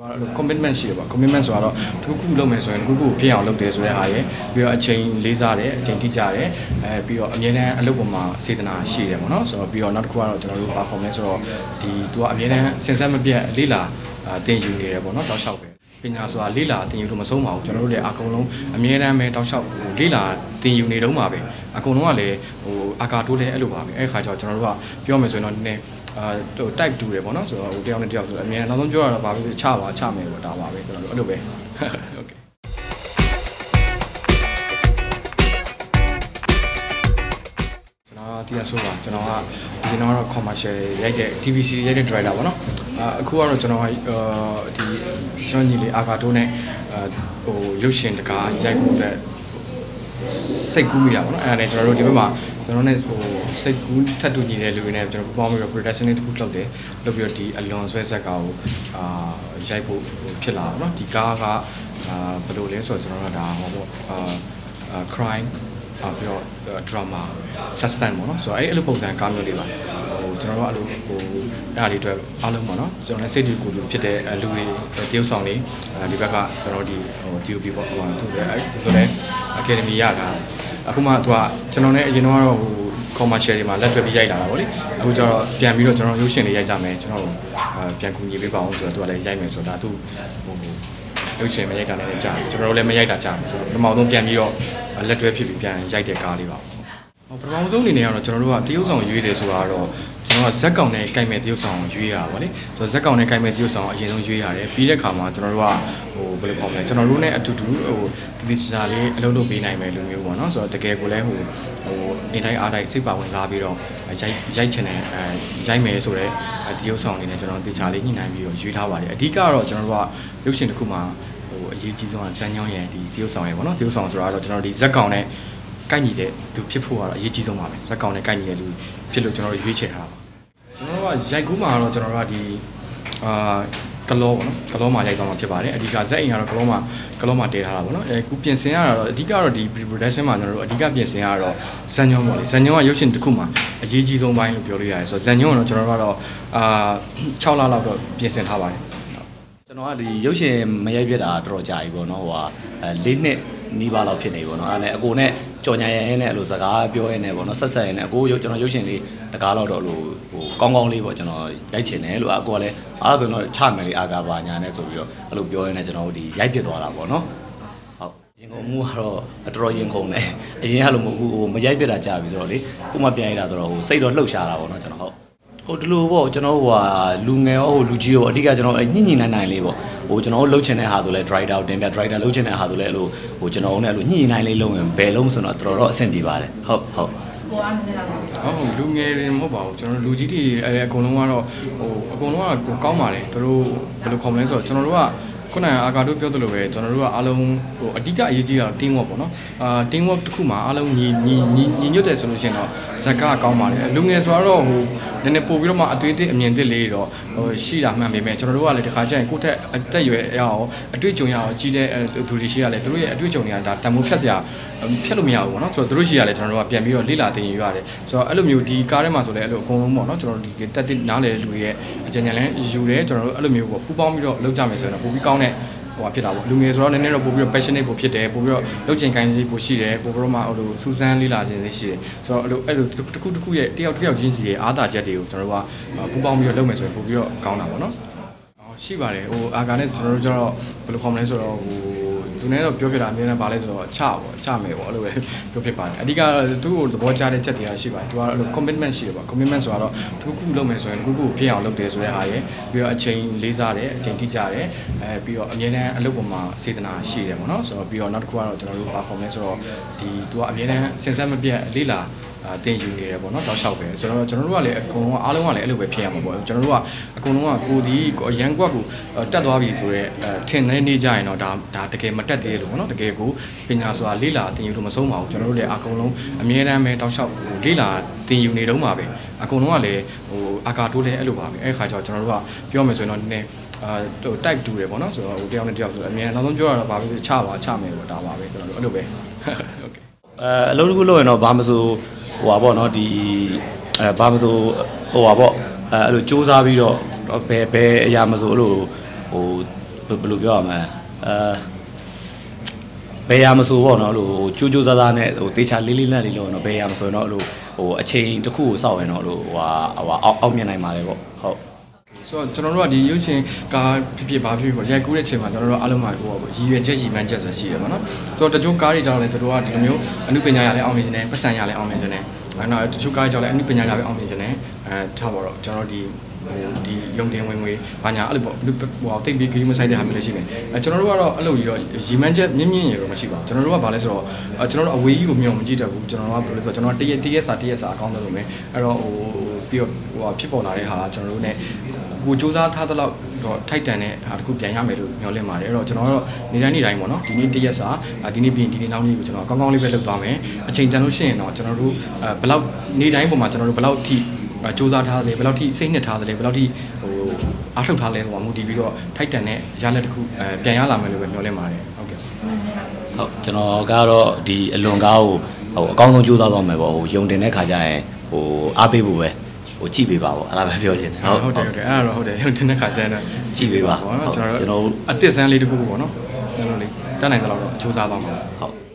အဲ့လို commitment ရှိတယ်ပေါ့ commitment ဆိုတော့တစ်ခုခုလုပ်မယ်ဆိုရင်တစ်ခုခုဖြစ်အောင်လုပ်တယ်ဆိုတဲ့ဟာရယ်ပြီးတော့အချိန်လေးစားတယ်အချိန်တိကျတယ်အဲပြီးတော့အမြဲတမ်းအလုပ်ပေါ်မှာစေတနာရှိတယ်ပေါ့နော်ဆိုတော့ပြီးတော့နောက်တစ်ခုကတော့ကျွန်တော်တို့ဘာခေါ်မလဲဆိုတော့ဒီသူကအမြဲတမ်းစင်ဆက်မပြတ်လေးလာတင်ယူနေတယ်ပေါ့နော်တောက်လျှောက်ပဲပညာဆိုတာလေးလာတင်ယူလို့မဆုံးပါဘူးကျွန်တော်တို့လည်းအကုန်လုံးအမြဲတမ်းပဲတောက်လျှောက်ဟိုလေးလာတင်ယူနေတော့မှာပဲအကုန်လုံးကလည်းဟိုအာကာတိုးလည်းအဲ့လိုပါပဲအဲ့ခါကျတော့ကျွန်တော်တို့ကပြောမယ်ဆိုရင်တော့နည်းနည်း အာဟို type တူတယ်ပေါ့နော်ဆိုတော့ဟိုတယောက်နဲ့တယောက်ဆိုတော့အမြဲနောက်ဆုံးပြောရတော့ဘာပဲချပါချမယ်ပေါ့ဒါပါပဲကျွန်တော်တို့အဲ့လိုပဲဟုတ်ကဲ့ကျွန်တော်တရားဆိုပါကျွန်တော်ကဒီကျွန်တော်ကတော့ commercial ရိုက်တဲ့ TVC ရိုက်တဲ့ driver ပေါ့နော်အခုကတော့ကျွန်တော်ကဒီကျွန်တော်ညီလေးအာကာတိုးနဲ့ဟိုရုပ်ရှင်တကားရိုက်ဖို့အတွက် စိတ်ကူးမိတာပေါ့နော်အဲ့ဒါနဲ့ကျွန်တော်တို့ဒီဘက်မှာကျွန်တော်နဲ့ဟိုစိတ်ကူးထပ်တူညီတဲ့လူတွေနဲ့ကျွန်တော်ပေါင်းပြီးတော့ production လေးတစ်ခုလုပ်တယ်လုပ်ပြီးတော့ဒီအလွန်ဆွဲဆက်ကားကိုအာရိုက်ဖို့ဖြစ်လာပါတော့ဒီကားကအာဘယ်လိုလဲဆိုတော့ကျွန်တော်ကဒါဟောပေါ့အာ crime အာ ပြီးတော့ drama suspense ပေါ့နော်ဆိုတော့အဲ့အဲ့လိုပုံစံကားမျိုးလေးပါဟိုကျွန်တော်တို့အဲ့လိုဟိုအဲ့ဒါလေးအတွက်အားလုံးပေါ့နော်ကျွန်တော်လည်းစိတ်တူကိုယ်တူဖြစ်တဲ့လူတွေတရုပ်ဆောင်တွေဒီဘက်ကကျွန်တော်ဒီဟို DOP ပေါ့ဟိုသူတွေအဲ့သူဆိုလည်း academy ရတာအခုမှသူကကျွန်တော်လည်းအရင်တော့ဟို commercial တွေမှာလက်တွဲပြီးရိုက်လာတာပေါ့လေအခုကျတော့ပြန်ပြီးတော့ကျွန်တော်ရုပ်ရှင်တွေရိုက်ကြမယ်ကျွန်တော်ပြန်ကူညီပေးပါအောင်ဆိုတော့သူကလည်းရိုက်မယ်ဆိုတော့ဒါသူဟိုရုပ်ရှင်မရိုက်တာလည်းကြာကျွန်တော်တို့လည်းမရိုက်တာကြာဆိုတော့ပထမဆုံးပြန်ပြီးတော့ လက်တွဲဖြစ်ပြီးပြန်ရိုက်တဲ့ကားလေးပါဟောပထမဆုံးအနေနဲ့ကတော့ကျွန်တော်တို့ကတရုပ်ဆောင်ရွေးတယ်ဆိုတာကတော့ကျွန်တော်ကဇက်ကောင်နဲ့ကြိုက်မဲ့တရုပ်ဆောင်ရွေးရပါဗောလေဆိုတော့ဇက်ကောင်နဲ့ကြိုက်မဲ့တရုပ်ဆောင်အရင်ဆုံးရွေးရတယ်ပြီးတဲ့အခါမှာကျွန်တော်တို့ကဟိုဘယ်လိုခေါ်မလဲကျွန်တော်တို့နဲ့အတူတူဟိုတတိချာလေးအလုပ်လုပ်ပေးနိုင်မယ်လူမျိုးပေါ့နော်ဆိုတော့တကယ်ကိုလည်းဟိုဟိုအင်တိုင်းအားတိုင်းစိတ်ပါဝင်လာပြီးတော့ရိုက်ရိုက်ချင်တယ်အဲရိုက်မယ်ဆိုတော့တရုပ်ဆောင်အနေနဲ့ကျွန်တော်တတိချာလေးညှိနှိုင်းပြီးတော့ရွေးထားပါတယ်အဓိကတော့ကျွန်တော်တို့ကရုပ်ရှင်တစ်ခုမှာဟို အရေးကြီးဆုံးကဇန်ညောင်းရဲ့ဒီတရုပ်ဆောင်ရဲ့ပေါ့နော်တရုပ်ဆောင်ဆိုတာကတော့ကျွန်တော်ဒီဇက်ကောင်နဲ့ကိုက်ညီတဲ့သူဖြစ်ဖို့ကတော့အရေးကြီးဆုံးပါပဲဇက်ကောင်နဲ့ကိုက်ညီတဲ့လူဖြစ်လို့ကျွန်တော်တို့ရွေးချယ်ထားတာပါကျွန်တော်တို့ကရိုက်ကူးမှာတော့ကျွန်တော်တို့ကဒီအာကလောပေါ့နော်ကလောမှာရိုက်သွားမှာဖြစ်ပါတယ်အဓိကဇက်အိမ်ကတော့ကလောမှာကလောမှာတည်ထားတာပေါ့နော်အဲခုပြင်ဆင်ရတာတော့အဓိကတော့ဒီ pre production မှာကျွန်တော်တို့အဓိကပြင်ဆင်ရတော့ဇန်ညုံပေါ့လေဇန်ညုံကရုပ်ရှင်တစ်ခုမှာအရေးကြီးဆုံးပိုင်းလို့ပြောလို့ရတယ်ဆိုတော့ဇန်ညုံကတော့ကျွန်တော်တို့ကတော့အာ6လလောက်တော့ပြင်ဆင်ထားပါတယ် ကျွန်တော်ကဒီရုပ်ရှင်မရိုက်ပြတာတော်တော်ကြာပြီပေါ့နော်ဟိုဟာအဲ၄နှစ်နီးပါးလောက်ဖြစ်နေပြီပေါ့နော်အဲ့ဒါနဲ့အကိုနဲ့ကြော်ညာရဲနဲ့အဲ့လိုစကားပြောရဲနဲ့ပေါ့နော်ဆက်ဆက်ရဲနဲ့အကိုရုပ်ကျွန်တော်ရုပ်ရှင်လေးတကားတော့တော့လို့ဟိုကောင်းကောင်းလေးပေါ့ကျွန်တော်ရိုက်ချင်တယ်လို့အကိုကလည်းအားဆိုတော့ချမယ်လေးအာကာပါညာနဲ့ဆိုပြီးတော့အဲ့လိုပြောရဲနဲ့ကျွန်တော်ဒီရိုက်ပြသွားတာပေါ့နော်ဟုတ်ရင်ကုန်မှုကတော့တော်တော်ရင်ကုန်တယ်အရင်ကလို့မဟုတ်ဘူးဟိုမရိုက်ပြတာကြာပြီဆိုတော့လေခုမှပြန်ရတာဆိုတော့ဟိုစိတ်တော့လှုပ်ရှားတာပေါ့နော်ကျွန်တော်ဟုတ် ဟိုဒီလိုပေါ့ကျွန်တော်ဟိုဟာလူငယ်ရောဟိုလူကြီးရောအဓိကကျွန်တော်ညှိညှိနိုင်နိုင်လေးပေါ့ဟိုကျွန်တော်လှုပ်ချင်တဲ့ဟာဆိုလဲ driver ကိုတင်ပြ driver လှုပ်ချင်တဲ့ဟာဆိုလဲအဲ့လိုဟိုကျွန်တော်နဲ့အဲ့လိုညှိညှိနိုင်လေးလုံးရင်ဘယ်လုံးဆိုတော့တော်တော်အဆင်ပြေပါတယ်ဟုတ်ဟုတ်ကိုအားနည်းနည်းလောက်ပါဟုတ်လူငယ်တွေမဟုတ်ပါဘူးကျွန်တော်တို့လူကြီးတွေအဲအကုန်လုံးကတော့ဟိုအကုန်လုံးကကောင်းပါတယ်သူတို့ဘယ်လိုခေါ်မလဲဆိုတော့ကျွန်တော်တို့က ခုနကအာကာတို့ပြောသလိုပဲကျွန်တော်တို့ကအားလုံးဟိုအဓိကအရေးကြီးတာ team work ပေါ့နော်အာ team work တစ်ခုမှာအားလုံးညီညီညီညီညွတ်တယ်ဆိုလို့ရှိရင်တော့ဇက်ကကောင်းပါတယ်လူငယ်ဆိုတော့ဟိုနည်းနည်းပို့ပြီးတော့မှအသွေးတစ်အမြင်တစ်လေးတော့ဟိုရှိတာမှန်ပေမဲ့ကျွန်တော်တို့ကလည်းဒီခါကျရင်ကိုယ့်ထက်အသက်အရွယ်အရအောင်အတွေ့အကြုံရအောင်ကြီးတဲ့သူတွေရှိရလဲသူတို့ရဲ့အတွေ့အကြုံတွေကဒါတန်ဖိုးဖြတ်စရာဖြတ်လို့မရဘူးပေါ့နော်ဆိုတော့သူတို့ရှိရလဲကျွန်တော်တို့ကပြန်ပြီးတော့လေ့လာသင်ယူရတယ်ဆိုတော့အဲ့လိုမျိုးဒီကားထဲမှာဆိုလဲအဲ့လိုအကုန်လုံးပေါ့နော်ကျွန်တော်တို့ဒီတက်တစ်နားလေလူတွေရဲ့အကြံဉာဏ်လဲယူတယ်ကျွန်တော်တို့အဲ့လိုမျိုးပေါ့ပူပေါင်းပြီးတော့လုပ်ကြမယ်ဆိုရင်တော့ပိုပြီးကောင်းတဲ့ဟိုဟာဖြစ်တာပေါ့လူငယ်ဆိုတော့နည်းနည်းတော့ပို့ပြီးတော့ passionate ပို့ဖြစ်တယ်ပို့ပြီးတော့လုပ်ချင်ကိုင်းကြီးပို့ရှိတယ်ပို့ပြီးတော့မှဟိုလိုစူးစမ်းလေးလာခြင်းလေးရှိတယ်ဆိုတော့အဲ့လိုအဲ့လိုတစ်ခုတစ်ခုရဲ့တယောက်တစ်ယောက်ချင်းစီရဲ့အားသာချက်တွေကိုကျွန်တော်တို့ကပူပေါင်းပြီးတော့လုပ်မယ်ဆိုရင်ပို့ပြီးတော့ကောင်းတာပေါ့နော်အော်ရှိပါတယ်ဟိုအာကာနဲ့ကျွန်တော်တို့ကျတော့ဘယ်လိုခေါ်မလဲဆိုတော့ဟို သူနဲ့တော့ပြောပြတာအများနဲ့ပါလဲဆိုတော့အချပေါ့အချမယ်ပေါ့အဲ့လိုပဲပြောဖြစ်ပါတယ်အဓိကသူ့ကိုသဘောကျတဲ့ချက်တွေကရှိပါတယ်သူကအဲ့လို commitment ရှိတယ်ပေါ့ commitment ဆိုတော့တစ်ခုခုလုပ်မယ်ဆိုရင်တစ်ခုခုဖြစ်အောင်လုပ်တယ်ဆိုတဲ့ဟာရယ်ပြီးတော့အချိန်လေးစားတယ်အချိန်တိကျတယ်အဲပြီးတော့အမြဲတမ်းအလုပ်ပေါ်မှာစေတနာရှိတယ်ပေါ့နော်ဆိုတော့ပြီးတော့နောက်တစ်ခုကတော့ကျွန်တော်တို့ဘာခေါ်မလဲဆိုတော့ဒီသူကအမြဲတမ်းစင်ဆက်မပြတ်လေးလာ အာတင်ယူနေတယ်ပေါ့နော်တောက်လျှောက်ပဲဆိုတော့ကျွန်တော်တို့ကလည်းအကုန်လုံးကအားလုံးကလည်းအဲ့လိုပဲဖြစ်ရမှာပေါ့ကျွန်တော်တို့ကအကုန်လုံးကကိုဒီအရန်ကွက်ကိုတက်သွားပြီဆိုတော့အဲထင်တဲ့နေကြရင်တော့ဒါဒါတကယ်မတက်သေးလို့ပေါ့နော်တကယ်ကိုပညာဆိုတာလေးလာတင်ယူလို့မဆုံးပါဘူးကျွန်တော်တို့လည်းအကုန်လုံးအမြဲတမ်းပဲတောက်လျှောက်လေးလာတင်ယူနေတော့မှာပဲအကုန်လုံးကလည်းဟိုအာကာတိုးလည်းအဲ့လိုပါပဲအဲ့ခါကျတော့ကျွန်တော်တို့ကပြောမယ်ဆိုရင်တော့နည်းနည်းအာဟို type တူတယ်ပေါ့နော်ဆိုတော့ဟိုတယောက်နဲ့တယောက်ဆိုတော့အမြဲနောက်ဆုံးပြောရတော့ဘာပဲချပါချမယ်ပေါ့ဒါပါပဲကျွန်တော်တို့အဲ့လိုပဲဟုတ်ကဲ့အဲအလုပ်တစ်ခုလုပ်ရင်တော့ဘာမဆို ဟိုပါပေါ့နော်ဒီအဲဘာမဆိုဟိုပါပေါ့အဲအဲ့လိုစူးစမ်းပြီးတော့ဘယ်ဘယ်အရာမဆိုအဲ့လိုဟိုဘယ်လိုပြောရမလဲအဲဘယ်ရမဆိုပေါ့နော်လို့ဟိုကြိုးကြိုးစားစားနဲ့ဟိုတေချာလေးလေးလတ်လေးလို့နော်ဘယ်ရမဆိုတော့လို့ဟိုအချိန်တစ်ခုကိုစောက်ရင်တော့လို့ဟိုဟာဟိုအောက်အောက်မြင်နိုင်ပါလေပေါ့ဟုတ် ဆိုတော့ကျွန်တော်တို့ကဒီရုပ်ရှင်ကားဖြစ်ဖြစ်ဘာဖြစ်ဖြစ်ပေါ့ရိုက်ကူးတဲ့အချိန်မှာကျွန်တော်တို့အားလုံးမှာဟိုရည်ရွယ်ချက်ရည်မှန်းချက်ဆိုရှိတယ်ပေါ့နော်ဆိုတော့တချို့ကားတွေကြောင့်လည်းတို့ကဒီလိုမျိုးအမှုပညာရလည်းအောင်မြင်နေတယ်ပတ်စံရလည်းအောင်မြင်နေတယ်အဲတော့တချို့ကားတွေကြောင့်လည်းအမှုပညာရပဲအောင်မြင်နေတယ်အဲထားပါတော့ကျွန်တော်ဒီဟို ဒီယုံတင်ဝင်ဝင်ဘာညာအဲ့လိုပေါ့ဟိုတိတ်ပြီးဂိမ်းမဆိုင်တဲ့ဟာမျိုးလည်းရှိတယ်အဲကျွန်တော်တို့ကတော့အဲ့လိုကြီးတော့ရည်မှန်းချက်မြင့်မြင့်ရတော့မရှိပါဘူးကျွန်တော်တို့ကဘာလဲဆိုတော့ကျွန်တော်တို့အဝေးကြီးကိုမြင်အောင်မကြည့်တတ်ဘူးကျွန်တော်တို့ကဘယ်လိုလဲဆိုတော့ကျွန်တော်တရက်တရက်စာတရက်စာအကောင်းတယ်လို့ပဲအဲ့တော့ဟိုပြီးတော့ဟိုဖြစ်ပေါ်လာတဲ့ဟာကျွန်တော်တို့ ਨੇ ကိုစူးစမ်းထားသလောက်တော့ထိုက်တန်တဲ့ဟာတစ်ခုပြန်ရမယ်လို့မျှော်လင့်ပါတယ်အဲ့တော့ကျွန်တော်တို့နေတိုင်းနေတိုင်းပေါ့နော်ဒီနေ့တရက်စာဒီနေ့ပြီးရင်ဒီနေ့နောက်နေ့ကိုကျွန်တော်ကောင်းကောင်းလေးပဲလုပ်သွားမယ်အချိန်တန်လို့ရှိရင်တော့ကျွန်တော်တို့အဲဘယ်လောက်နေတိုင်းပုံမှာကျွန်တော်တို့ဘယ်လောက်ထိ စူးစမ်းထားတယ်ဘယ်လောက်ထိစိတ်နှစ်ထားတယ်ဘယ်လောက်ထိဟိုအားထုတ်ထားလဲဟိုမှာမူတည်ပြီးတော့ထိုက်တန်တဲ့ရလက်တစ်ခုအဲပြန်ရလာမယ်လို့ပဲမျှော်လင့်ပါတယ်ဟုတ်ကဲ့ဟုတ်ကျွန်တော်ကတော့ဒီအလွန်ကားကိုဟိုအကောင်းဆုံးကြိုးစားသွားမယ်ပေါ့ဟိုယုံတင်တဲ့ခါကျရင်ဟိုအားပေးဖို့ပဲဟိုကြည့်ပေးပါပေါ့အဲ့ဒါပဲပြောချင်တယ်ဟုတ်ဟုတ်တယ်ဟုတ်တယ်အဲ့ဒါတော့ဟုတ်တယ်ဟုတ်တဲ့ခါကျရင်တော့ကြည့်ပေးပါပေါ့နော်ကျွန်တော်ကျွန်တော်တို့အတစ်ဆန်းလေးတစ်ခုပေါ့နော်ကျွန်တော်လေးတတ်နိုင်သလောက်တော့စူးစမ်းသွားမှာဟုတ်